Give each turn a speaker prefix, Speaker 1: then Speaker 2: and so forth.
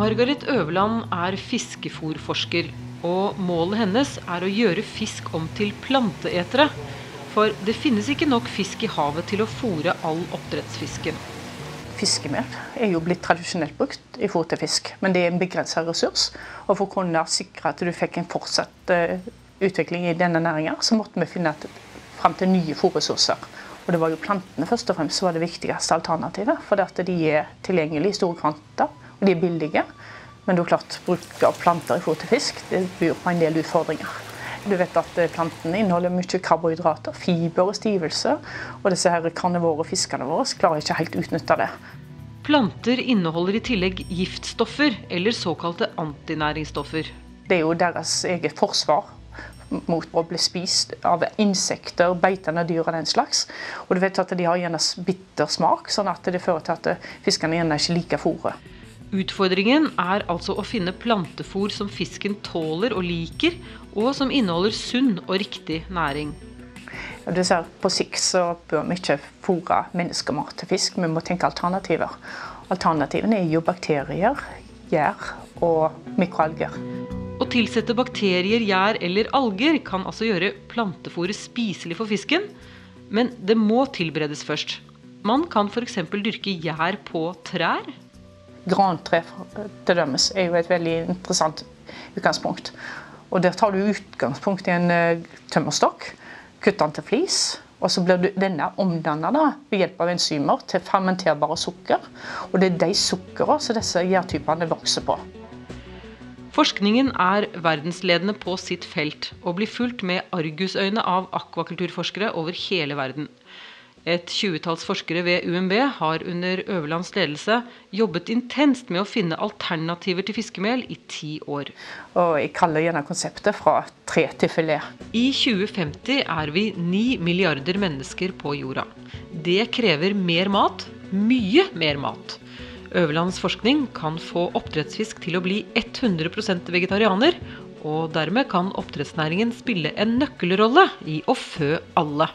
Speaker 1: Margaret Øverland er fiskefòrforsker, og målet hennes er å gjøre fisk om til planteetere. For det finnes ikke nok fisk i havet til å fôre all oppdrettsfisken.
Speaker 2: Fiskemel er jo blitt tradisjonelt brukt i fôr til fisk, men det er en begrenset ressurs. Og for å kunne sikre at du fikk en fortsatt uh, utvikling i denne næringa, så måtte vi finne fram til nye fôrressurser. Og det var jo plantene først og fremst som var det viktigste alternativet. For de er tilgjengelige i store kvanter, de er billige. Men det er klart, bruk av planter i fôr til fisk det byr på en del utfordringer. Du vet at Plantene inneholder mye karbohydrater, fiber og stivelse. Og disse her karnivore fiskene våre klarer ikke helt utnytte det.
Speaker 1: Planter inneholder i tillegg giftstoffer, eller såkalte antinæringsstoffer.
Speaker 2: Det er jo deres eget forsvar mot å bli spist av insekter, beitende dyr og den slags. Og du vet at De har gjerne bitter smak, sånn at det fører til at fiskene gjerne ikke liker fôret.
Speaker 1: Utfordringen er altså å finne plantefôr som fisken tåler og liker, og som inneholder sunn og riktig næring.
Speaker 2: Du ser, på sikt så bør vi ikke fôre menneskemat til fisk, vi må tenke alternativer. Alternativene er jo bakterier, gjær og mikroalger.
Speaker 1: Å tilsette bakterier, gjær eller alger kan altså gjøre plantefôret spiselig for fisken, men det må tilberedes først. Man kan f.eks. dyrke gjær på trær.
Speaker 2: Grantre til dømes er jo et veldig interessant utgangspunkt. Og Der tar du utgangspunkt i en uh, tømmerstokk, kutter den til flis. Og så blir denne omdannet ved hjelp av enzymer til fermenterbare sukker. Og det er de sukkerene som disse gjærtypene vokser på.
Speaker 1: Forskningen er verdensledende på sitt felt og blir fulgt med argusøyne av akvakulturforskere over hele verden. Et tjuetalls forskere ved UMB har under Øverlands ledelse jobbet intenst med å finne alternativer til fiskemel i ti år.
Speaker 2: Og jeg kaller gjerne konseptet fra tre til filet.
Speaker 1: I 2050 er vi ni milliarder mennesker på jorda. Det krever mer mat. Mye mer mat. Øverlands forskning kan få oppdrettsfisk til å bli 100% vegetarianer, og dermed kan oppdrettsnæringen spille en nøkkelrolle i å fø alle.